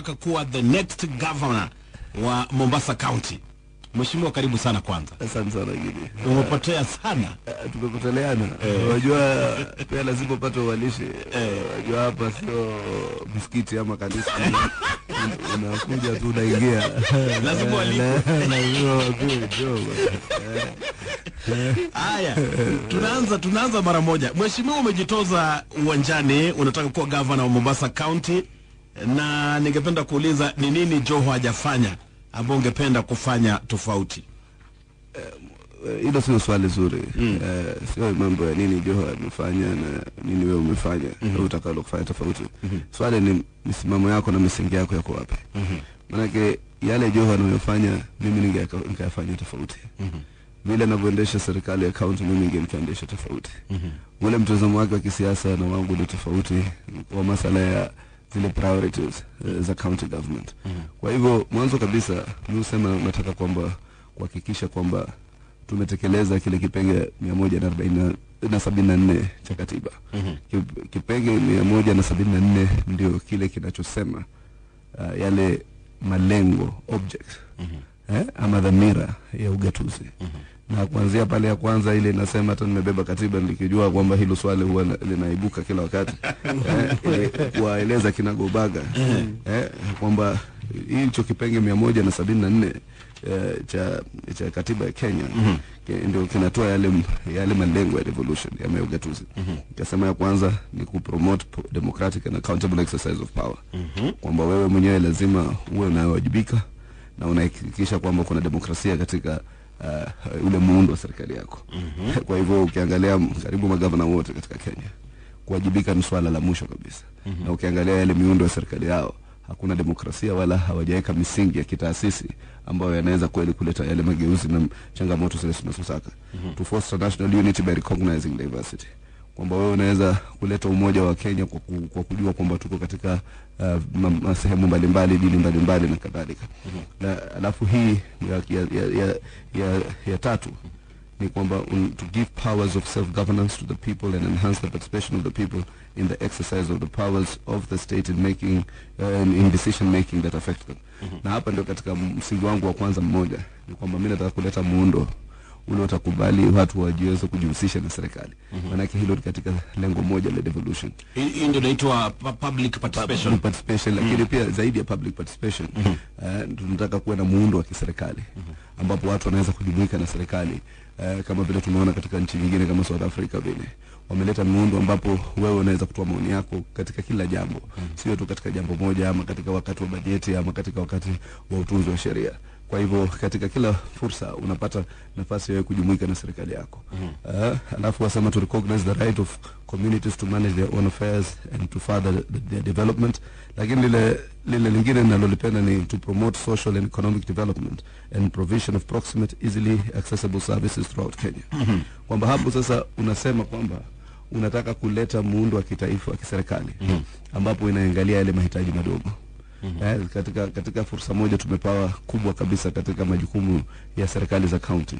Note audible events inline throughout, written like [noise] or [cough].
anataka kuwa the next governor wa Mombasa County. Mheshimiwa, karibu sana kwanza. Asante sana Gidi. Umepotea sana. uh, Tumepoteleana. Unajua pia lazima upate uwalishi. Unajua hapa sio msikiti ama kanisa. Unakuja tu unaingia. Lazima walipe, Na- Lazima wakue kidogo. Haya, tunaanza tunaanza mara moja. Mheshimiwa, umejitoza uwanjani, unataka kuwa gavana wa Mombasa County, na ningependa kuuliza ni nini Joho hajafanya ambao ungependa kufanya tofauti? Eh, Hilo sio swali zuri. mm. Uh, Sio mambo ya nini Joho amefanya na nini wewe umefanya mm -hmm. utakalo kufanya tofauti. mm -hmm. Swali ni misimamo yako na misingi yako yako wapi? mm -hmm. Manake yale Joho anayofanya mimi ningeyafanya tofauti. mm -hmm Vile anavyoendesha serikali ya kaunti mimi ningeendesha tofauti. Ule mtazamo wake wa kisiasa na wangu ni tofauti kwa masala ya zile priorities uh, za county government. Mm -hmm. Kwa hivyo mwanzo kabisa mimi husema nataka kwamba kuhakikisha kwamba tumetekeleza kile kipenge mia moja na arobaini na sabini na nne cha katiba. Mm -hmm. Kipenge mia moja na sabini na nne ndio kile kinachosema uh, yale malengo object eh, ama dhamira ya ugatuzi na kuanzia pale ya kwanza ile inasema, hata nimebeba katiba nikijua kwamba hilo swali huwa linaibuka kila wakati. [laughs] Eh, eh, kuwaeleza kinagobaga eh, kwamba hicho kipenge mia moja na sabini na nne eh, cha, cha katiba ya Kenya ki- ndio kinatoa yale, yale malengo ya revolution ya ugatuzi. Nikasema ya kwanza ni ku promote democratic and accountable exercise of power, kwamba wewe mwenyewe lazima uwe unayowajibika na unahakikisha kwamba kuna demokrasia katika uh, ule muundo wa serikali yako. mm -hmm. Kwa hivyo ukiangalia karibu magavana wote katika Kenya, kuwajibika ni swala la mwisho kabisa. mm -hmm. Na ukiangalia yale miundo ya serikali yao hakuna demokrasia wala hawajaweka misingi ya kitaasisi ambayo yanaweza kweli kuleta yale mageuzi na changamoto zile tunazotaka. To foster national unity by recognizing diversity kwamba wewe unaweza kuleta umoja wa Kenya kwa, ku, kwa kujua kwamba tuko katika uh, sehemu mbalimbali, dini mbalimbali na kadhalika. Na alafu hii ya, ya, ya, ya, ya, ya tatu ni kwamba to give powers of self-governance to the people and enhance the participation of the people in the exercise of the powers of the state in making uh, in, in decision making that affect them. Mm -hmm. Na hapa ndio katika msingi wangu wa kwanza mmoja ni kwamba mimi nataka kuleta muundo ule utakubali watu wajiweze kujihusisha na serikali. Maanake hilo ni katika lengo moja la devolution Hii ndio inaitwa public participation. public participation lakini pia zaidi ya public participation mm -hmm. eh, tunataka kuwa na muundo wa kiserikali ambapo watu wanaweza kujumuika na serikali eh, kama vile tumeona katika nchi nyingine kama South Africa vile wameleta muundo ambapo wewe unaweza kutoa maoni yako katika kila jambo mm -hmm. sio tu katika jambo moja ama katika wakati wa bajeti ama katika wakati wa utunzi wa sheria kwa hivyo katika kila fursa unapata nafasi ya kujumuika na serikali yako mm -hmm. uh, alafu wasema to recognize the right of communities to manage their own affairs and to further the, their development lakini lile lile lingine ninalolipenda ni to promote social and economic development and provision of proximate easily accessible services throughout Kenya mm -hmm. kwamba hapo sasa unasema kwamba unataka kuleta muundo wa kitaifa wa kiserikali mm -hmm. ambapo inaangalia yale mahitaji madogo Eh, katika katika fursa moja tumepawa kubwa kabisa katika majukumu ya serikali za kaunti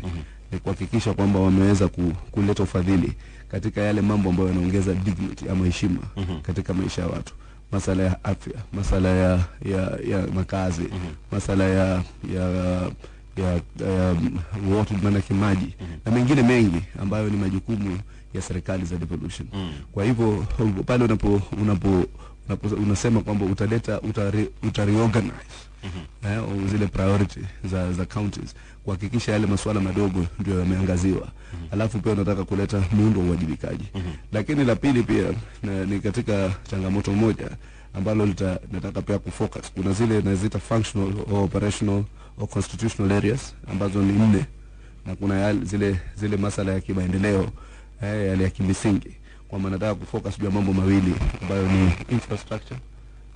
ni kuhakikisha kwamba wameweza ku, kuleta ufadhili katika yale mambo ambayo yanaongeza dignity ama heshima mm -hmm. katika maisha ya watu masala ya afya masala ya ya, ya makazi mm -hmm. masala ya ya ya, ya water maanake maji na mengine mengi ambayo ni majukumu ya serikali za devolution Mm. kwa hivyo pale unapo unapo- unasema kwamba utaleta utare, utareorganize eh, zile priority za za counties kuhakikisha yale masuala madogo ndio yameangaziwa. Mm -hmm. alafu pia unataka kuleta muundo wa uwajibikaji. Mm -hmm. lakini la pili pia na, ni katika changamoto moja ambalo lita, nataka pia kufocus. Kuna zile nazita functional or operational or constitutional areas ambazo ni nne na kuna yale, zile zile masala ya kimaendeleo eh, yale ya kimisingi kwamba nataka kufocus juu ya mambo mawili ambayo ni infrastructure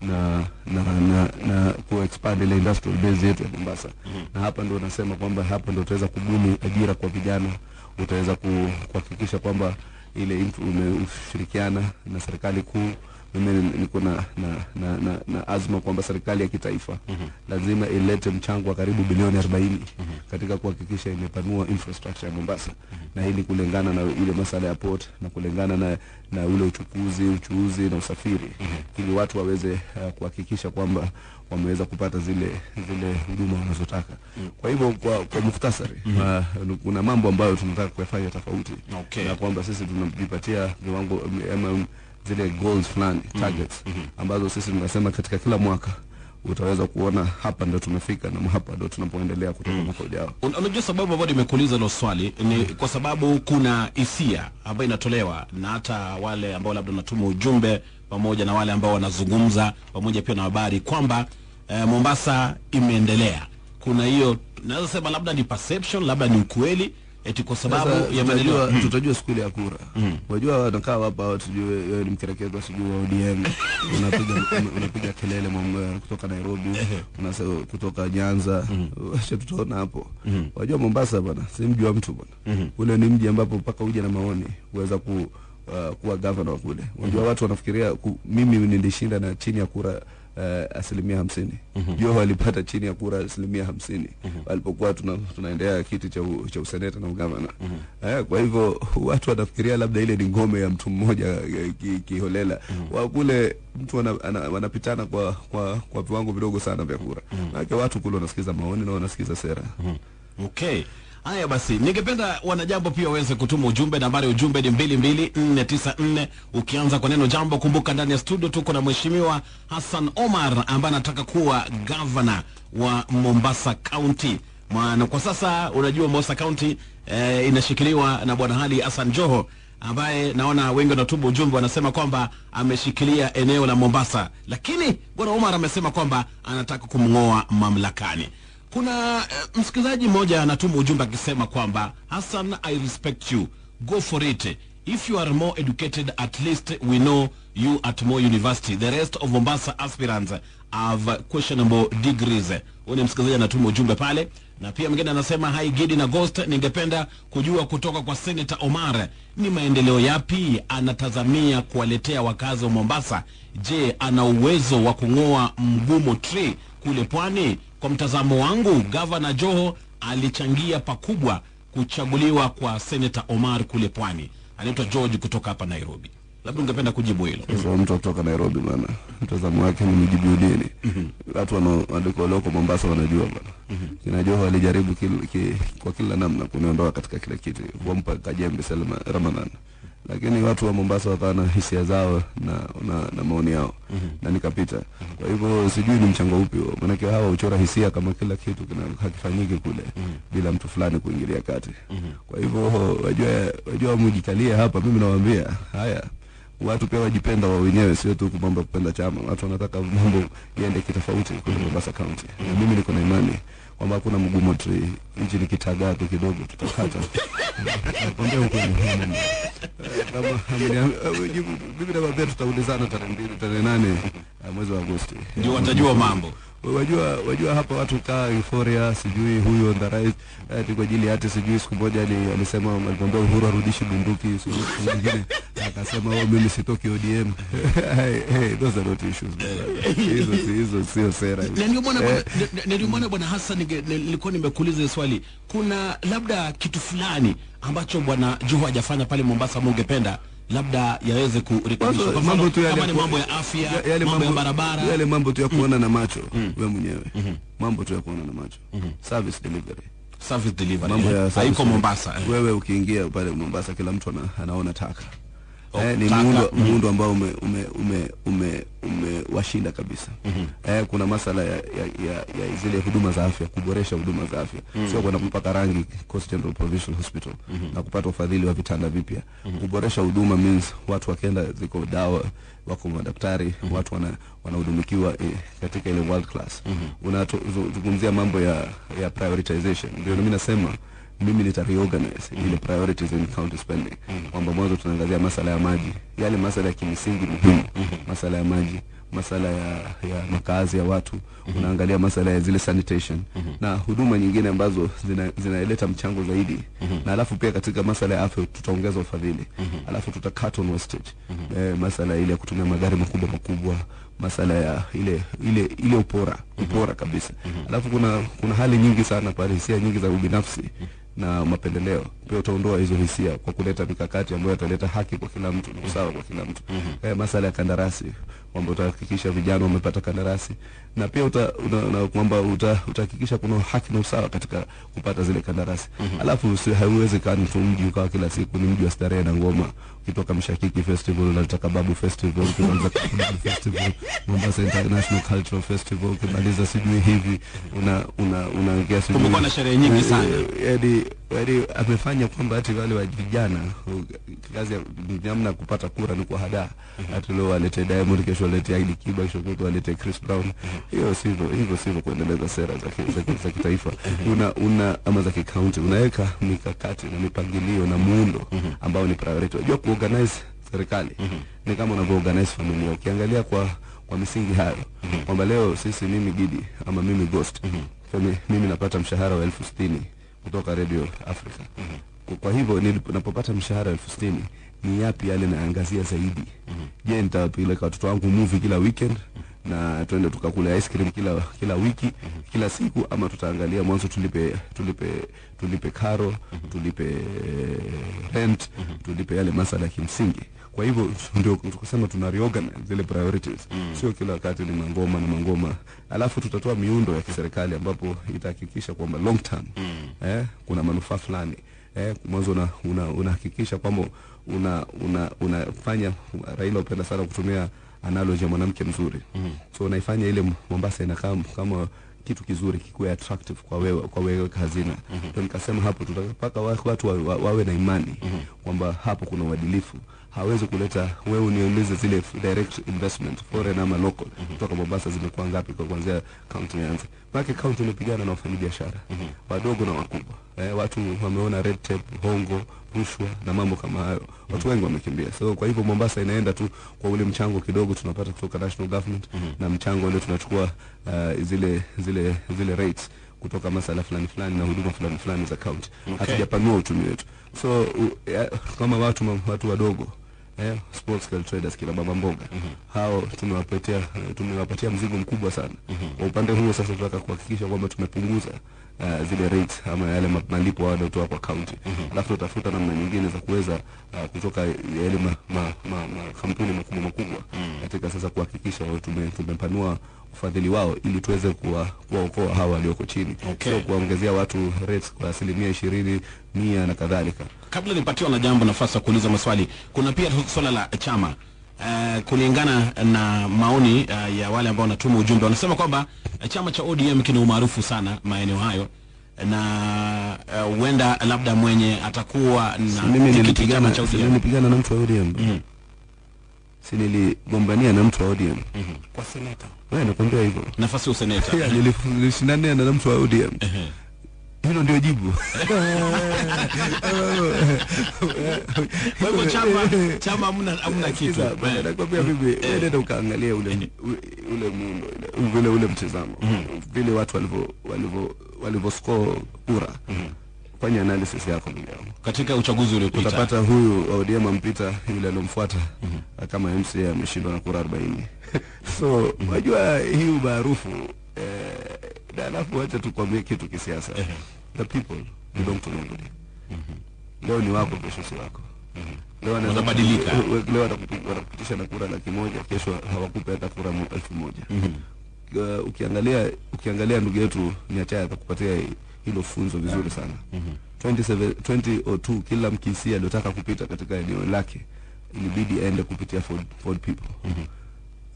na na na, na ku expand ile industrial base yetu ya Mombasa Mm -hmm. na hapa ndio nasema kwamba hapa ndio tutaweza kubuni ajira kwa vijana utaweza kuhakikisha kwamba ile mtu umeshirikiana na serikali kuu mimi ni- niko na, na, na, na, na azma kwamba serikali ya kitaifa mm -hmm. lazima ilete mchango wa karibu bilioni 40 mm -hmm. katika kuhakikisha imepanua infrastructure ya Mombasa mm -hmm. na hili kulingana na ile masala ya port na kulingana na, na ule uchukuzi uchuuzi na usafiri mm -hmm. ili watu waweze uh, kuhakikisha kwamba wameweza kupata zile zile huduma wanazotaka kwa hivyo kwa, kwa mukhtasari uh, kuna mambo ambayo tunataka kuyafanya tofauti Okay. na kwamba sisi tunajipatia viwango ama zile goals fulani targets mm -hmm. ambazo sisi tunasema katika kila mwaka utaweza kuona hapa ndo tumefika na hapa ndo tunapoendelea kutoka mwaka ujao Un- Unajua sababu ambayo nimekuuliza hilo swali ni kwa sababu kuna hisia ambayo inatolewa na hata wale ambao labda wanatuma ujumbe pamoja na wale ambao wanazungumza pamoja pia na habari kwamba eh, Mombasa imeendelea. Kuna hiyo naweza sema labda ni perception, labda ni ukweli eti kwa sababu ya maneno tutajua, tutajua siku ile ya kura. Unajua wanakaa hapa watu wewe ni mkerekezo sijui wa ODM [laughs] unapiga unapiga kelele mambo kutoka Nairobi unasa kutoka Nyanza. Acha tutaona hapo. Wajua Mombasa bwana si mji wa mtu bwana. Ule ni mji ambapo mpaka uje na maoni uweza ku uh, kuwa governor kule. Unajua watu wanafikiria ku, mimi nilishinda na chini ya kura uh, asilimia hamsini mm Joho walipata chini ya kura asilimia hamsini mm walipokuwa tuna, tunaendea kiti cha, cha useneta na ugavana mm-hmm. kwa hivyo watu wanafikiria labda ile ni ngome ya mtu mmoja kiholela ki- ki mm -hmm. kule mtu wana, ana, wanapitana kwa, kwa, kwa viwango vidogo sana vya kura mm -hmm. Maake watu kule wanasikiza maoni na wanasikiza sera mm -hmm. Okay. Haya basi, ningependa wanajambo pia waweze kutuma ujumbe. Nambari ujumbe ni mbili mbili nne tisa nne. Ukianza kwa neno jambo, kumbuka ndani ya studio tuko na mheshimiwa Hassan Omar ambaye anataka kuwa gavana wa Mombasa County. Maana kwa sasa unajua Mombasa County eh, inashikiliwa na bwana Hali Hassan Joho ambaye naona wengi wanatuma ujumbe wanasema kwamba ameshikilia eneo la Mombasa, lakini bwana Omar amesema kwamba anataka kumng'oa mamlakani. Kuna uh, msikilizaji mmoja anatuma ujumbe akisema kwamba Hassan, I respect you, go for it. If you are more educated, at least we know you at Moi University. The rest of Mombasa aspirants have questionable degrees. Huyu ni msikilizaji anatuma ujumbe pale, na pia mwingine anasema hi Gidi na Ghost, ningependa kujua kutoka kwa Senator Omar ni maendeleo yapi anatazamia kuwaletea wakazi wa Mombasa. Je, ana uwezo wa kung'oa mgumo tree kule pwani? Kwa mtazamo wangu, gavana Joho alichangia pakubwa kuchaguliwa kwa seneta Omar kule pwani. Anaitwa George kutoka hapa Nairobi. Labda ungependa kujibu hilo. sasa mtu kutoka Nairobi bana mtazamo wake ni mjibu nini watu wana- waliko walioko Mombasa wanajua bana kina Joho alijaribu kil, ki, kwa kila namna kuniondoa katika kila kitu, kumpa Kajembe Salma Ramadhan lakini watu wa Mombasa wakawa na hisia zao na, na, na maoni yao mm -hmm. na nikapita kwa hivyo sijui ni mchango upi huo maanake hawa huchora hisia kama kila kitu kina hakifanyiki kule mm -hmm. bila mtu fulani kuingilia kati mm -hmm. kwa hivyo wajua wajua mujikalie hapa mimi nawaambia haya watu pia wajipenda wa wenyewe, sio tu mambo ya kupenda chama. Watu wanataka mambo yaende kitofauti kule Mombasa County, na mimi niko na imani kwamba hakuna mgumo tu. Hichi ni kitagaa kidogo, tutakata. Nakwambia mimi nakwambia tutaulizana tarehe mbili tarehe nane eh, mwezi wa Agosti. Ndio watajua mambo. Wajua, wajua hapa watu kaa euphoria, sijui huyu on the right ni kwa ajili hata sijui siku moja ali- alisema alimwambia Uhuru arudishi bunduki, sijui nyingine akasema oh, mimi sitoki ODM. [laughs] hey, hey, those are not issues. Hizo hizo sio sera. na ndio maana Eh, bwana- na- na ndio maana bwana Hassan nilikuwa nimekuuliza swali, kuna labda kitu fulani ambacho bwana Juho hajafanya pale Mombasa mungependa ungependa labda yaweze kurekebishwa, kwa mambo tu yale kama ni ya mambo ya afya, yale mambo ya barabara. yale mambo tu ya kuona na macho wewe mwenyewe, mambo tu ya kuona na macho, service delivery. Service delivery. Haiko. Mombasa eh. Wewe ukiingia pale Mombasa, kila mtu anaona taka eh, ni muundo, mm. muundo ambao ume ume ume ume umewashinda kabisa. Eh, kuna masala ya, ya, ya, ya zile huduma za afya, kuboresha huduma za afya. Sio kwenda kupaka rangi Coast General Provincial Hospital na kupata ufadhili wa vitanda vipya. Kuboresha huduma means watu wakenda ziko dawa, wako madaktari, watu wana wanahudumikiwa eh, katika ile world class. Unazungumzia mambo ya ya prioritization, ndio mimi nasema mimi nita reorganize ile priorities in county spending. Kwamba mwanzo tunaangazia masala ya maji. Yale masala ya kimsingi muhimu. Masala ya maji masala ya, ya makazi ya watu. Mm -hmm. unaangalia masala ya zile sanitation. Mm -hmm. na huduma nyingine ambazo zinaleta zina- mchango zaidi. Mm -hmm. na alafu pia katika masala ya afya tutaongeza ufadhili. Mm -hmm. alafu tuta cut on wastage. Mm -hmm. eh, masala ile ya kutumia magari makubwa makubwa. Masala ya ile ile ile upora. Upora kabisa. Mm -hmm. alafu kuna kuna hali nyingi sana pale hisia nyingi za ubinafsi na mapendeleo. Pia utaondoa hizo hisia kwa kuleta mikakati ambayo ataleta haki kwa kila mtu na usawa kwa kila mtu. Mm -hmm. eh, masala ya kandarasi kwamba utahakikisha vijana wamepata kandarasi. Na pia uta, kwamba uta- utahakikisha kuna haki na usawa katika kupata zile kandarasi. Mm -hmm. alafu haiwezi kani tu mji ukawa kila siku ni mji wa starehe na ngoma. Ukitoka mshakiki festival unataka babu festival ukimaliza Kababu festival mombasa international cultural festival ukimaliza sijui hivi una una unaongea sijui. Kumekuwa na sherehe nyingi sana. yaani yaani amefanya kwamba hati wale wa vijana kazi ya namna kupata kura ni kwa hadaa. Hata leo walete Diamond kesho walete Aidi Kiba kesho kutwa walete Chris Brown. Hiyo sivyo hivyo sivyo kuendeleza sera za ki- za kitaifa. Una una ama za kikaunti unaweka mikakati na mipangilio na muundo ambao ni priority. Unajua kuorganize serikali ni kama unavyo organize familia. Ukiangalia kwa kwa misingi hayo kwamba leo sisi mimi Gidi ama mimi Ghost mimi napata mshahara wa elfu sitini kutoka Radio Africa. Kwa- hivyo ninapopata napopata mshahara elfu sitini ni yapi yale naangazia zaidi? Je, nitapeleka watoto wangu movie kila weekend na twende tukakula ice cream kila kila wiki mm -hmm. kila siku, ama tutaangalia mwanzo tulipe tulipe tulipe karo mm -hmm. tulipe rent mm -hmm. tulipe yale masala ya kimsingi. Kwa hivyo ndio tukasema tuna reorganize zile priorities, mm. sio kila wakati ni mangoma na mangoma, alafu tutatoa miundo ya kiserikali ambapo itahakikisha kwamba long term mm. eh, kuna manufaa fulani eh, mwanzo una, una, kwamba una una unafanya Raila upenda sana kutumia analogy ya mwanamke mzuri mm. so unaifanya ile Mombasa inakaa kama kitu kizuri kikuwe attractive kwa wewe kwa wewe hazina mm -hmm. nikasema hapo tutapaka wa- watu wa, wa, wawe na imani mm -hmm. kwamba hapo kuna uadilifu hawezi kuleta wewe uniulize zile direct investment foreign ama local mm -hmm. kutoka Mombasa zimekuwa ngapi kwa kuanzia county yanze, maana county imepigana na wafanyabiashara mm -hmm. wadogo na wakubwa eh, watu wameona red tape hongo rushwa na mambo kama hayo. Watu wengi wamekimbia. So kwa hivyo Mombasa inaenda tu kwa ule mchango kidogo tunapata kutoka national government na mchango ule tunachukua uh, zile zile zile rates kutoka masala fulani fulani na huduma fulani fulani za county. Okay. hatujapanua uchumi wetu. So uh, kama watu watu wadogo eh, Sports traders kila baba mboga. Mm hao tumewapatia tumewapatia mzigo mkubwa sana. Mm -hmm. kwa upande huo sasa tunataka kuhakikisha kwamba tumepunguza uh, zile rates ama yale ma- malipo wanaotoa kwa county. Alafu tutafuta namna nyingine za kuweza uh, kutoka yale ma, ma, ma, ma, kampuni makubwa makubwa katika sasa kuhakikisha tumepanua tume, tumepanua ufadhili wao ili tuweze kuwa- kuwaokoa hawa walioko chini. Okay. sio kuwaongezea watu rates kwa asilimia ishirini mia na kadhalika. Kabla nipatiwa na jambo nafasi ya kuuliza maswali. Kuna pia swala la chama. Uh, kulingana na maoni uh, ya wale ambao wanatuma ujumbe wanasema kwamba uh, chama cha ODM kina umaarufu sana maeneo hayo. Na huenda uh, labda mwenye atakuwa na mimi nilipigana na mtu wa ODM si niligombania na mtu wa ODM kwa seneta. Wewe nakwambia hivyo. Nafasi ya seneta. [laughs] Yeah, nilishindania na mtu wa ODM hilo ndio jibu. Kwa hivyo chama [laughs] chama hamna hamna kitu. Eh. nakwambia bibi, wewe nenda ukaangalia ule ule ule muundo ule ule mtizamo. Vile watu walivyo walivyo walivyo score kura fanya analysis yako mwenyewe. katika uchaguzi uliopita. Utapata huyu ODM ampita yule alomfuata kama MCA ameshindwa na kura 40 [laughs] so unajua hii umaarufu eh, na alafu wacha tukwambie kitu kisiasa. Mm -hmm. the people belong to nobody. Leo ni wako kesho si wako. Wanabadilika. we- leo watakupi- na kura laki moja kesho hawakupe hata kura elfu moja. Uh, ukiangalia ukiangalia ndugu yetu Nyachaya atakupatia hilo funzo vizuri sana 27 2002 kila mkisi aliyotaka kupita katika eneo lake ilibidi aende kupitia Ford, Ford people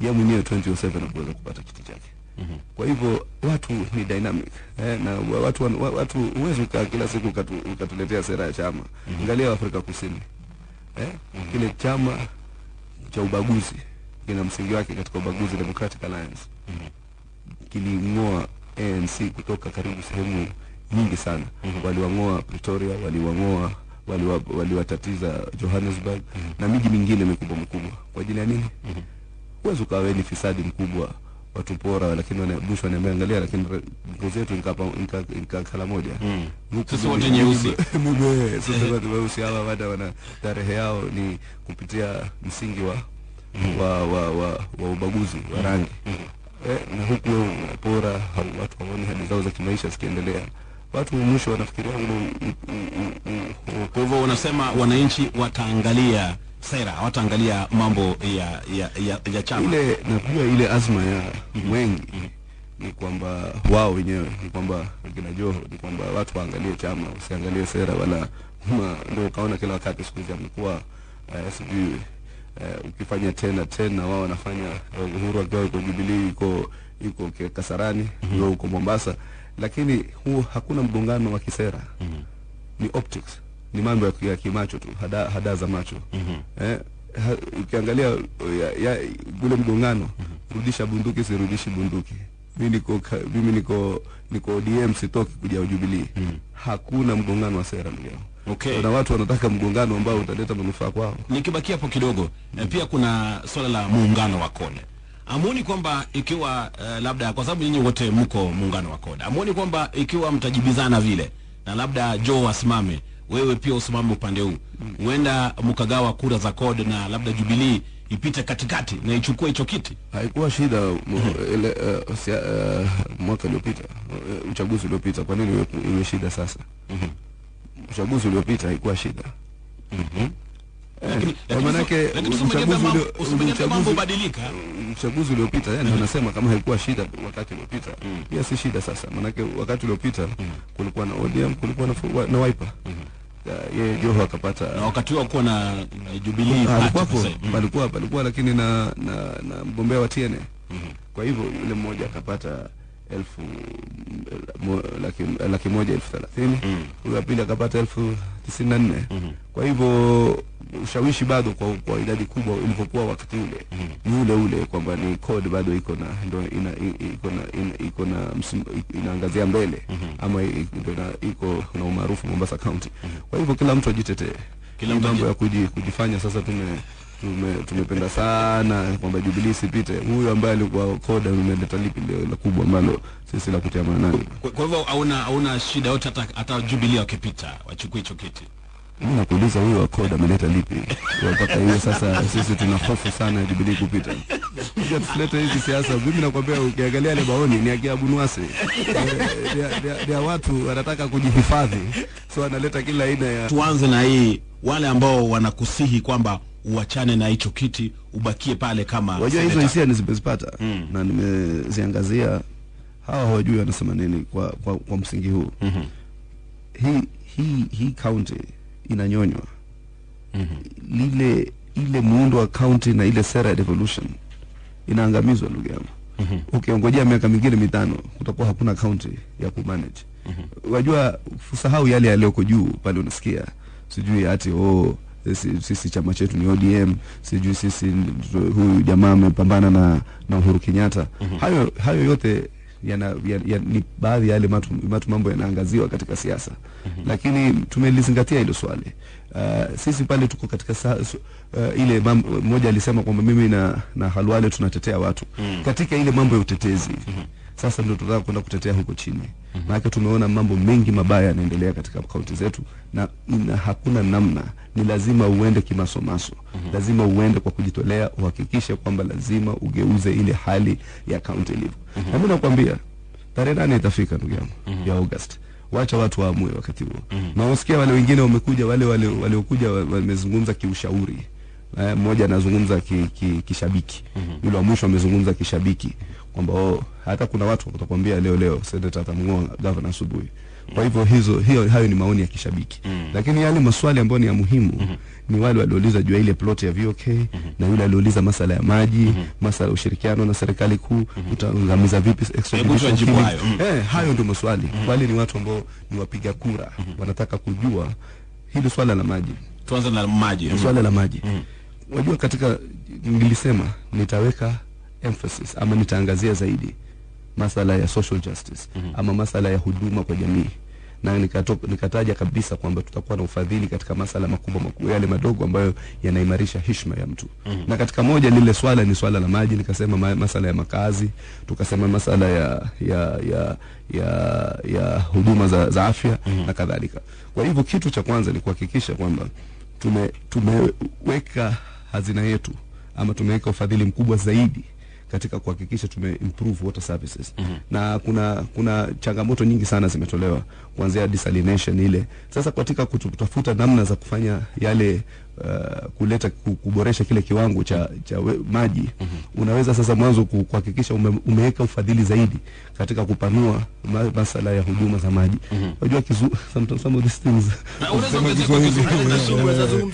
ye mwenyewe 2007 anaweza kupata kiti chake kwa hivyo watu ni dynamic eh, na watu watu huwezi ukaa kila siku ukatu- ukatuletea sera ya chama mm -hmm. angalia Afrika Kusini eh, mm -hmm. kile chama cha ubaguzi kina msingi wake katika ubaguzi Democratic Alliance kiling'oa ANC kutoka karibu sehemu mingi sana. Mm -hmm. waliwang'oa Pretoria waliwang'oa waliwatatiza waliwatatiza Johannesburg mm -hmm. na miji mingine mikubwa mikubwa. Kwa ajili ya nini? Huwezi ukawa ni fisadi mkubwa watu pora lakini mwisho wanaambia angalia lakini ngozi yetu inka kala moja. Huku Sisi wote nyeusi. mbe, sisi watu weusi hawa bado wana tarehe yao ni kupitia msingi wa wa wa, wa, wa ubaguzi wa rangi. Mm. eh, na huku wewe unapora watu hawaoni hadi zao za kimaisha zikiendelea watu mwisho wanafikiria Kwa hivyo unasema wananchi wataangalia sera, wataangalia mambo ya ya, ya, ya chama. ile na pia ile azma ya wengi ni kwamba wao wenyewe ni kwamba kina Joho ni kwamba watu waangalie chama usiangalie sera wala ma, ndio ukaona kila wakati siku hizi amekuwa uh, sijui uh, ukifanya tena tena wao wanafanya uh, Uhuru akiwa yuko Jubilee yuko yuko Kasarani mm -hmm. uko Mombasa lakini huu hakuna mgongano wa kisera. Mm -hmm. ni optics. Ni mambo ya, kimacho tu hada, hada za macho. Mm -hmm. eh, ha, ukiangalia ya, ya, mm mgongano rudisha bunduki sirudishi bunduki. Mimi niko mimi niko niko DM sitoki kuja Jubilee. Hakuna mgongano wa sera ndugu Okay. na watu wanataka mgongano ambao utaleta manufaa kwao. Nikibakia hapo kidogo eh, pia kuna swala la muungano wa CORD. Amuoni kwamba ikiwa uh, labda kwa sababu nyinyi wote mko muungano wa Koda, amuoni kwamba ikiwa mtajibizana vile na labda Joe asimame, wewe pia usimame upande huu, huenda mkagawa kura za CORD na labda Jubilee ipite katikati na ichukue hicho kiti? haikuwa shida ile, uh, uh, mwaka uliopita uh, uchaguzi uliopita kwa nini iwe, shida sasa? Uchaguzi uliopita haikuwa shida. Lakini- kwa uchaguzi mambo- ulio- usiponiambia mambo uchaguzi- uliopita yani unasema kama haikuwa shida wakati uliopita. Pia si shida sasa manake wakati uliopita kulikuwa na ODM kulikuwa na, Wiper. Ya, yeye Joho akapata na wakati huo kuwa na na Jubilee party alikuwapo. Mm. palikuwa palikuwa lakini na na, na mgombea wa TNA kwa hivyo yule mmoja akapata elfu laki, laki moja elfu thelathini. Huyu wa pili akapata elfu tisini na nne. Kwa hivyo ushawishi bado kwa, kwa idadi kubwa ilivyokuwa wakati ule. Ni ule ule kwamba ni code bado iko na ndo ina, iko na ina, iko na inaangazia mbele. Ama i- ndo ina- iko na umaarufu Mombasa County. Kwa hivyo kila mtu ajitetee Kila mtu mambo ya kujifanya sasa tume tume tumependa sana kwamba Jubilee sipite. Huyu ambaye alikuwa koda umeleta lipi la kubwa ambalo sisi la kutia maanani. Kwa hivyo hauna hauna shida yote hata hata Jubilee wakipita wachukue hicho kiti. Mimi nakuuliza huyu wa koda ameleta lipi? Mpaka hiyo sasa sisi tuna hofu sana ya Jubilee kupita. Kuja tusilete hizi siasa. Mimi nakwambia ukiangalia ile maoni ni akia bunwasi ya watu wanataka kujihifadhi. So analeta kila aina ya Tuanze na hii wale ambao wanakusihi kwamba uachane na hicho kiti ubakie pale kama Wajua hizo hisia nimezipata na nimeziangazia. Hawa hawajui wanasema nini kwa, kwa, kwa msingi huu. Mm -hmm. hii hii hii county inanyonywa. Mm lile ile muundo wa county na ile sera ya devolution inaangamizwa ndugu yangu. Ukiongojea okay, miaka mingine mitano kutakuwa hakuna county ya kumanage. Wajua usahau yale yaliyoko juu pale unasikia. Sijui ati oh sisi, sisi chama chetu ni ODM sijui sisi huyu jamaa amepambana na na Uhuru Kenyatta mm -hmm. hayo hayo yote yana, ya, ya, ni baadhi ya yale matu, matu mambo yanaangaziwa katika siasa mm -hmm. lakini tumelizingatia hilo swali uh, sisi pale tuko katika sa, uh, ile mmoja alisema kwamba mimi na, na Halwale tunatetea watu mm -hmm. katika ile mambo ya utetezi mm -hmm sasa ndio tunataka kwenda kutetea huko chini mm -hmm. maanake tumeona mambo mengi mabaya yanaendelea katika kaunti zetu na na hakuna namna ni lazima uende kimasomaso. Mm -hmm. lazima uende kwa kujitolea uhakikishe kwamba lazima ugeuze ile hali ya kaunti ilivyo na mimi nakwambia tarehe nane itafika ndugu yangu mm -hmm. ya August. Wacha watu waamue wakati huo. Mm na wasikia wale wengine wamekuja wale wale waliokuja wale wamezungumza kiushauri. Eh, mmoja anazungumza ki, ki, kishabiki. Yule wa mwisho amezungumza kishabiki. Kwamba oh, hata kuna watu watakwambia leo leo seneta atamng'oa gavana asubuhi kwa hivyo hizo hiyo hayo ni maoni ya kishabiki mm. lakini yale maswali ambayo ni ya muhimu mm -hmm. ni wale waliouliza juu ya ile plot ya VOK mm -hmm. na yule aliouliza masala ya maji mm -hmm. masala ya ushirikiano na serikali kuu utaangamiza vipi Hebu extrajudicial tuwajibu mm hayo. Mm. Eh, hayo ndio maswali mm -hmm. wale ni watu ambao ni wapiga kura mm -hmm. wanataka kujua hili swala la maji Tuanze na maji. Mm. swala la maji mm -hmm. wajua katika nilisema nitaweka emphasis ama nitaangazia zaidi masala ya social justice mm -hmm. ama masala ya huduma kwa jamii na nikato, nikataja kabisa kwamba tutakuwa na ufadhili katika masala makubwa makubwa yale madogo ambayo yanaimarisha heshima ya mtu mm -hmm. na katika moja lile swala ni swala la maji nikasema ma, masala ya makazi tukasema masala ya ya ya ya, ya huduma za, za afya mm -hmm. na kadhalika kwa hivyo kitu cha kwanza ni kuhakikisha kwamba tume tumeweka hazina yetu ama tumeweka ufadhili mkubwa zaidi katika kuhakikisha tume improve water services mm -hmm. na kuna kuna changamoto nyingi sana zimetolewa kuanzia desalination ile sasa katika kutafuta namna za kufanya yale uh, kuleta kuboresha kile kiwango cha, cha we, maji mm -hmm. unaweza sasa mwanzo kuhakikisha ume, umeweka ufadhili zaidi katika kupanua ma, masala ya huduma za maji unajua kizu sometimes some of these things unaweza Kizungu.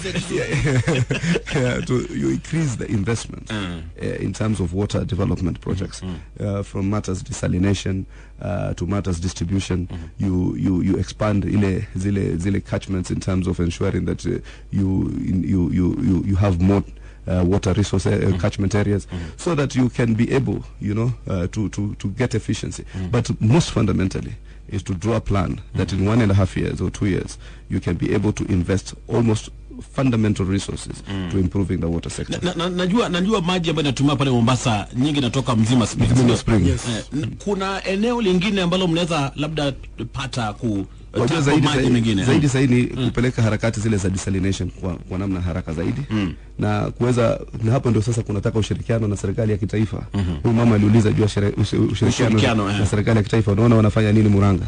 [laughs] [laughs] yeah, to you increase the investment mm -hmm. uh, in terms of water development projects mm -hmm. uh, from matters desalination uh, to matters distribution mm -hmm. you, you you expand ile zile zile catchments in terms of ensuring that uh, you, you you you you have more uh, water resource uh, catchment areas so that you can be able you know uh, to to to get efficiency. But most fundamentally is to draw a plan that in one and a half years or two years you can be able to invest almost fundamental resources mm. to improving the water sector. na, na, najua najua maji ambayo inatumia pale Mombasa nyingi natoka Mzima Spring. Mzima Springs. Yes. Eh, kuna eneo lingine ambalo mnaweza labda pata ku Wajua zaidi, zaidi, zaidi zaidi ni kupeleka harakati zile za desalination kwa, kwa namna haraka zaidi mm. na kuweza na hapo ndio sasa kunataka ushirikiano na serikali ya kitaifa. Huyu mama aliuliza juu ya Ushirikiano, ushirikiano eh. na serikali ya kitaifa, unaona wanafanya nini Muranga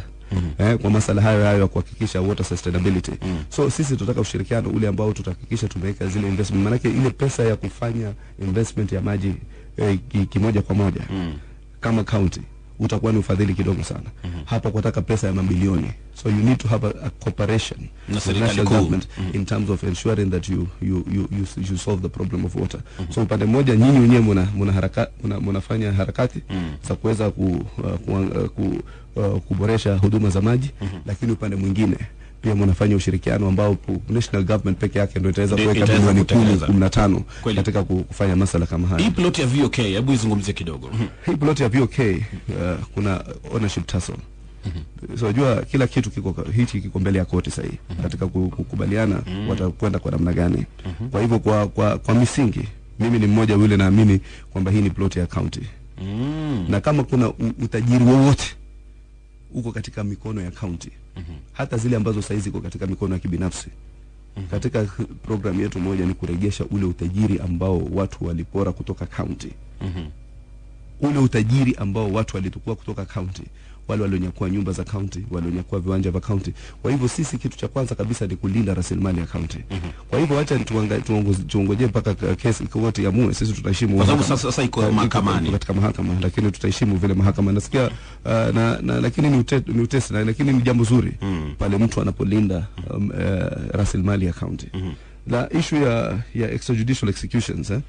eh, kwa masala hayo hayo ya kuhakikisha water sustainability. mm -hmm. So sisi tunataka ushirikiano ule ambao tutahakikisha tumeweka zile investment, maanake ile pesa ya kufanya investment ya maji eh, kimoja kwa moja mm -hmm. kama county utakuwa ni ufadhili kidogo sana. Mm -hmm. hapa kutaka pesa ya mabilioni so you need to have a, a cooperation Na with serikali national mm government in terms of ensuring that you you you you, you solve the problem of water. Mm -hmm. so upande mmoja nyinyi wenyewe muna muna haraka harakati mm harakati za kuweza ku, uh, ku, uh, ku, uh, kuboresha huduma za maji. Mm -hmm. lakini upande mwingine pia mnafanya ushirikiano ambao national government peke yake ndio itaweza kuweka bilioni kumi kutekeleza. kumi na tano Kweli. katika kufanya masala kama haya hii plot ya VOK hebu izungumzie kidogo hii plot ya VOK uh, kuna ownership tussle so jua kila kitu kiko hichi kiko mbele ya koti sasa hivi katika kukubaliana mm -hmm. watakwenda kwa namna gani kwa hivyo kwa, kwa, kwa misingi mimi ni mmoja yule naamini kwamba hii ni plot ya county Mm. na kama kuna utajiri wowote uko katika mikono ya county hata zile ambazo sasa ziko katika mikono ya kibinafsi. Katika programu yetu moja ni kuregesha ule utajiri ambao watu walipora kutoka county. Ule utajiri ambao watu walitukua kutoka county wale walionyakua nyumba za kaunti, walionyakua viwanja vya kaunti. kwa hivyo sisi kitu cha kwanza kabisa ni kulinda rasilimali ya county kwa hivyo acha tuongojee mpaka ka- kesi koti iamue sisi tutaheshimu Kwa sababu sasa- sasa iko mahakamani. katika mahakama lakini tutaheshimu vile mahakama nasikia uh, na, na lakini ni, utete, ni utesi na lakini ni jambo zuri mm. pale mtu anapolinda um, uh, rasilimali ya county na issue ya ya extrajudicial executions eh?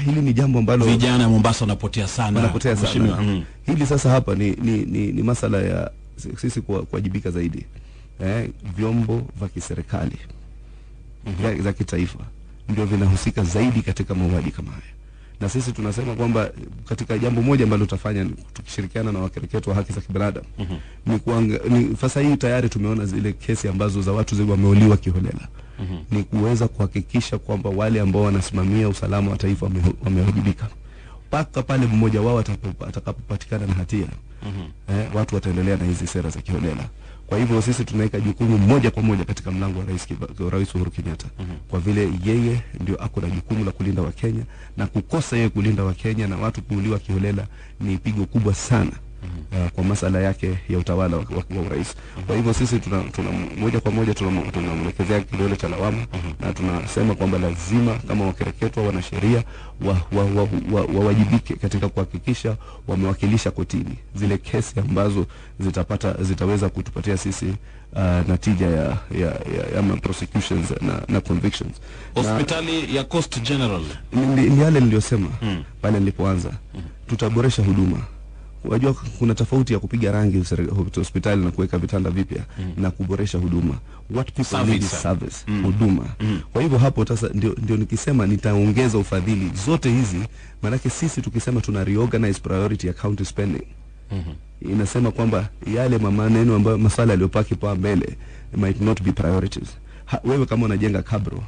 Hili ni jambo ambalo vijana Mombasa wanapotea sana wanapotea sana. Mm. Hili sasa hapa ni, ni, ni, ni masala ya sisi kuwa- kuwajibika zaidi eh, vyombo vya kiserikali mm -hmm. za kitaifa ndio vinahusika zaidi katika mauaji kama haya, na sisi tunasema kwamba katika jambo moja ambalo tutafanya tukishirikiana na wakereketo wa haki za kibinadamu mm -hmm. ni kuanga, ni sasa hii tayari tumeona zile kesi ambazo za watu zile wameuliwa kiholela mm -hmm. ni kuweza kuhakikisha kwamba wale ambao wanasimamia usalama wa taifa wame- wamewajibika mpaka pale mmoja wao atakapopatikana na hatia mm -hmm. eh, watu wataendelea na hizi sera za kiholela. Kwa hivyo sisi tunaweka jukumu moja kwa moja katika mlango wa rais, Rais Uhuru Kenyatta mm -hmm. kwa vile yeye ndio ako na jukumu la kulinda Wakenya na kukosa yeye kulinda Wakenya na watu kuuliwa kiholela ni pigo kubwa sana uh, kwa masala yake ya utawala wa, wa, urais. Kwa hivyo sisi tuna, tuna moja kwa moja tunamwelekezea tuna kidole cha lawama na tunasema kwamba lazima kama wakereketwa wanasheria wawajibike wa, wa, wa, katika kuhakikisha wamewakilisha kotini zile kesi ambazo zitapata zitaweza kutupatia sisi uh, natija ya, ya, ya, ya prosecutions na, na convictions. Na, hospitali ya Coast General. ni, ni, ni yale niliyosema pale nilipoanza. Tutaboresha huduma Wajua kuna tofauti ya kupiga rangi hospitali na kuweka vitanda vipya mm. na kuboresha huduma. What people Service, need is service, mm. huduma. Kwa hivyo hapo sasa ndio, ndio nikisema nitaongeza ufadhili zote hizi, maanake sisi tukisema tuna reorganize priority ya county spending inasema kwamba yale ma- maneno ambayo maswala pa mbele might not be priorities. Ha, wewe kama unajenga kabro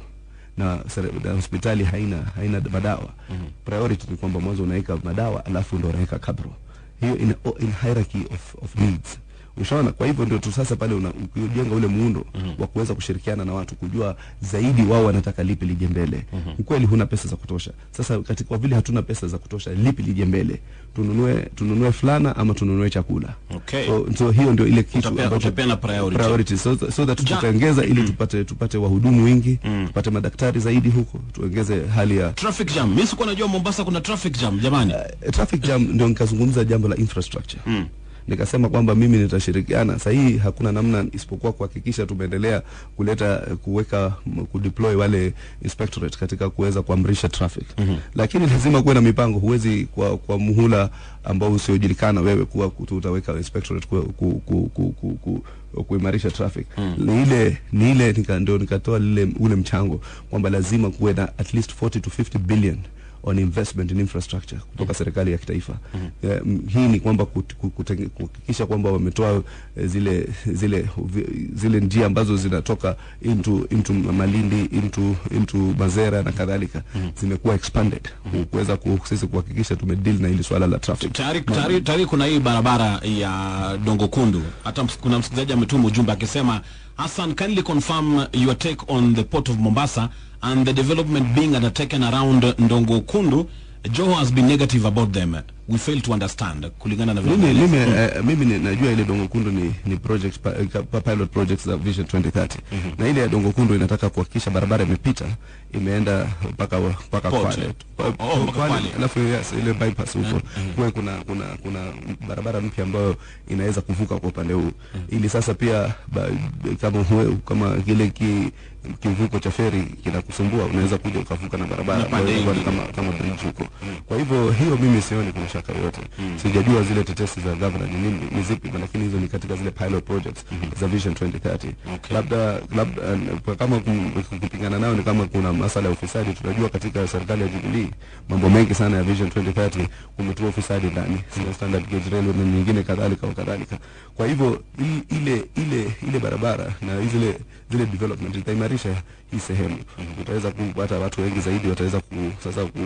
na, sere- na hospitali haina haina madawa mm -hmm. priority ni kwamba mwanzo unaweka madawa alafu ndo unaweka kabro hiyo in, in hierarchy of, of needs ushaona? Kwa hivyo ndio tu sasa pale unajenga ule muundo mm -hmm. wa kuweza kushirikiana na watu kujua zaidi wao wanataka lipi lije mbele. Mm -hmm. Ukweli huna pesa za kutosha. Sasa katika kwa vile hatuna pesa za kutosha lipi lije mbele? Tununue tununue fulana ama tununue chakula. Okay. so, so hiyo ndio ile kitu ambacho priority. priority. So, so that tutaongeza ili tupate tupate wahudumu wengi mm. tupate madaktari zaidi huko tuongeze hali ya traffic jam. Mimi sikuwa najua mombasa kuna traffic jam jamani. Uh, traffic jam ndio nikazungumza jambo la infrastructure nikasema kwamba mimi nitashirikiana. Sahii hakuna namna isipokuwa kuhakikisha tumeendelea kuleta kuweka kudeploy wale inspectorate katika kuweza kuamrisha traffic. Mm -hmm. lakini lazima kuwe na mipango. Huwezi kwa, kwa muhula ambao usiojulikana wewe kuwa utaweka inspectorate ku, ku, ku, ku, ku, ku, kuimarisha traffic. Ni ile ni ile nika, ndio nikatoa lile ule mchango kwamba lazima kuwe na at least 40 to 50 billion on investment in infrastructure kutoka mm. serikali ya kitaifa Eh, m- hii ni kwamba kuhakikisha kwamba wametoa eh, zile zile zile njia ambazo zinatoka into into Malindi into into Mazera na kadhalika mm. zimekuwa expanded mm. kuweza ku- sisi kuhakikisha tumedeal na hili swala la traffic tayari kuna hii barabara ya dongo kundu hata kuna msikilizaji ametuma ujumbe akisema hassan kindly confirm your take on the port of mombasa and the development being undertaken around ndongo kundu joho has been negative about them we fail to understand kulingana na vile mimi mimi, uh, mimi najua ile dongo kundu ni, ni project pa, eh, pa, pilot projects za vision 2030 mm -hmm. na ile ya dongo kundu inataka kuhakikisha barabara imepita imeenda mpaka mpaka. Kwale Oh, Kwale. alafu yes, ile bypass huko mm -hmm. kwa kuna kuna kuna barabara mpya ambayo inaweza kuvuka kwa upande huu ili sasa pia ba, kama huwe, kama kile ki, kivuko cha feri kinakusumbua unaweza kuja ukavuka na barabara kama kama bridge huko. Kwa hivyo hiyo mimi sioni kuna shaka yoyote. Sijajua zile tetesi za governor ni nini ni zipi lakini hizo ni katika zile pilot projects za vision 2030 Okay. labda labda kama kupingana nao ni kama kuna masala ya ufisadi tunajua katika serikali ya Jubilee mambo mengi sana ya vision 2030 kumetua ufisadi ndani sio standard gauge railway na nyingine kadhalika kadhalika. Kwa hivyo ile ile ile barabara na zile zile development itaimarisha hii sehemu. Utaweza kupata watu wengi zaidi wataweza ku, sasa ku,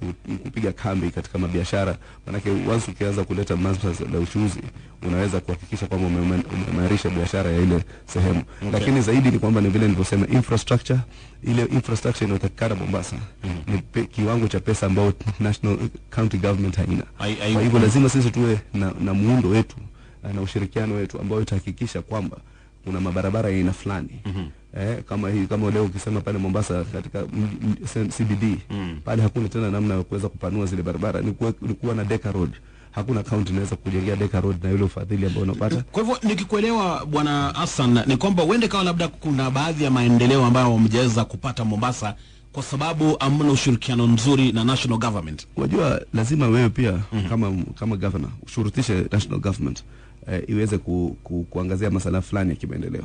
ku- kupiga kambi katika mabiashara. Manake once ukianza kuleta masters la uchuzi unaweza kuhakikisha kwamba umeimarisha biashara ya ile sehemu. Okay. lakini zaidi ni kwamba ni vile nilivyosema infrastructure ile infrastructure inayotakikana Mombasa. Mm -hmm. ni pe, kiwango cha pesa ambao national county government haina. Hai- hai- kwa hivyo lazima sisi tuwe na, na muundo wetu eh, na ushirikiano wetu ambao itahakikisha kwamba kuna mabarabara ya aina fulani eh, kama hii kama leo ukisema pale Mombasa katika CBD mm. Pale hakuna tena namna ya kuweza kupanua zile barabara. Ni kuwa, na Deca Road. Hakuna kaunti inaweza kujengea Deca Road na yule ufadhili ambao unapata. Kwa hivyo nikikuelewa bwana hassan ni kwamba uende kawa labda kuna baadhi ya maendeleo ambayo wamejaweza kupata mombasa kwa sababu amna ushirikiano mzuri na national government. Unajua, lazima wewe pia mm -hmm. kama kama governor ushurutishe national government eh, iweze ku, ku, kuangazia masala fulani ya kimaendeleo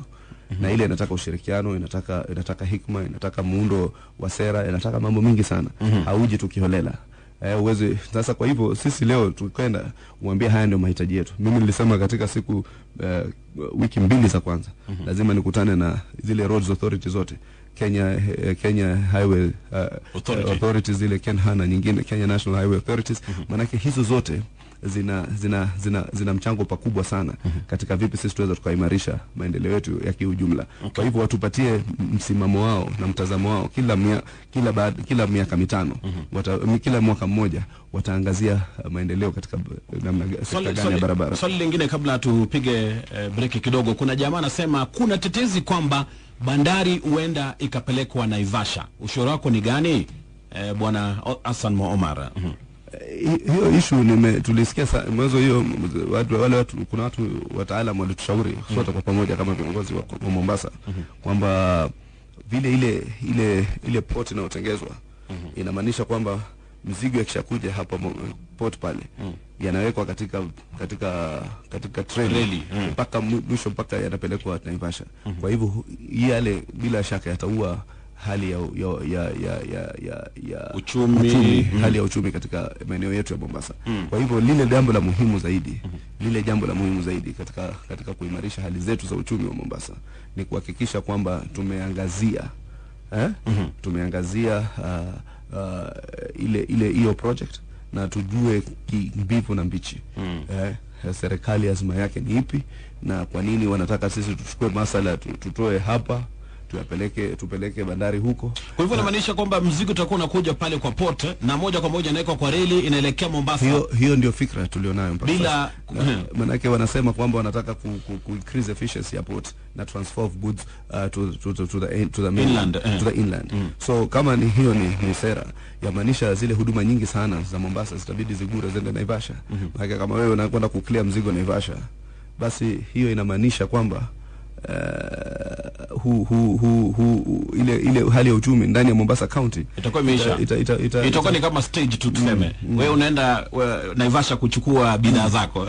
na ile inataka ushirikiano, inataka inataka hikma, inataka muundo wa sera, inataka mambo mingi sana hauji tukiholela eh, uweze sasa. Kwa hivyo sisi leo tukwenda umwambie haya ndio mahitaji yetu. Mimi nilisema katika siku eh, wiki mbili za kwanza mm -hmm. lazima nikutane na zile roads authority zote Kenya eh, Kenya Highway uh, Authority. authorities zile KENHA na nyingine Kenya National Highway Authorities mm -hmm. maanake hizo zote zina zina zina zina mchango pakubwa sana mm -hmm. katika vipi sisi tunaweza tukaimarisha maendeleo yetu ya kiujumla. Okay. Kwa hivyo watupatie msimamo wao na mtazamo wao kila mia, kila baad, kila miaka mitano mm -hmm. wata, kila mwaka mmoja wataangazia uh, maendeleo katika namna sekta gani ya barabara. swali lingine kabla tupige eh, breki kidogo. Kuna jamaa anasema kuna tetezi kwamba bandari huenda ikapelekwa Naivasha. Ushauri wako ni gani eh, bwana Hassan Mo Omar? mm Hi- hiyo ishu nime tulisikia mwanzo hiyo watu, wale watu kuna watu wataalamu walitushauri sote kwa pamoja kama viongozi wa, wa Mombasa mm -hmm. kwamba vile ile ile ile port inayotengezwa inamaanisha kwamba mzigo yakishakuja hapa port pale mm. yanawekwa katika katika katika treli mpaka mm. mwisho mpaka yanapelekwa Naivasha. mm -hmm. Kwa hivyo yale bila shaka yataua hali ya ya ya ya ya, ya, ya Uchumi. mm. hali ya uchumi katika maeneo yetu ya Mombasa. mm. Kwa hivyo lile jambo la muhimu zaidi lile jambo la muhimu zaidi katika katika kuimarisha hali zetu za uchumi wa Mombasa ni kuhakikisha kwamba tumeangazia eh? mm -hmm. tumeangazia uh, uh, ile ile hiyo project na tujue mbivu na mbichi mm. eh? serikali azma yake ni ipi na kwa nini wanataka sisi tuchukue masala tutoe hapa tuyapeleke tupeleke bandari huko Kwa hivyo inamaanisha kwamba mzigo utakuwa unakuja pale kwa port na moja kwa moja inawekwa kwa reli inaelekea Mombasa. hiyo hiyo ndio fikra tulionayo mpaka Bila- maanake, Na- wanasema kwamba wanataka ku, ku, ku increase efficiency ya port na transfer of goods uh, to, to, to, to the to the mainland, Inland, eh. to the inland. Mm. so kama ni hiyo ni, ni sera yamaanisha zile huduma nyingi sana za Mombasa zitabidi zigure zende Naivasha mm manake kama wewe unakwenda kuclear mzigo Naivasha basi hiyo inamaanisha kwamba uh, hu, hu, hu, hu, ile ile hali ya uchumi ndani ya Mombasa County Itakuwa imeisha. ita, ita, ita, ita, Itakuwa ni kama stage tu tuseme. mm, mm. Wewe unaenda we, Naivasha kuchukua bidhaa zako.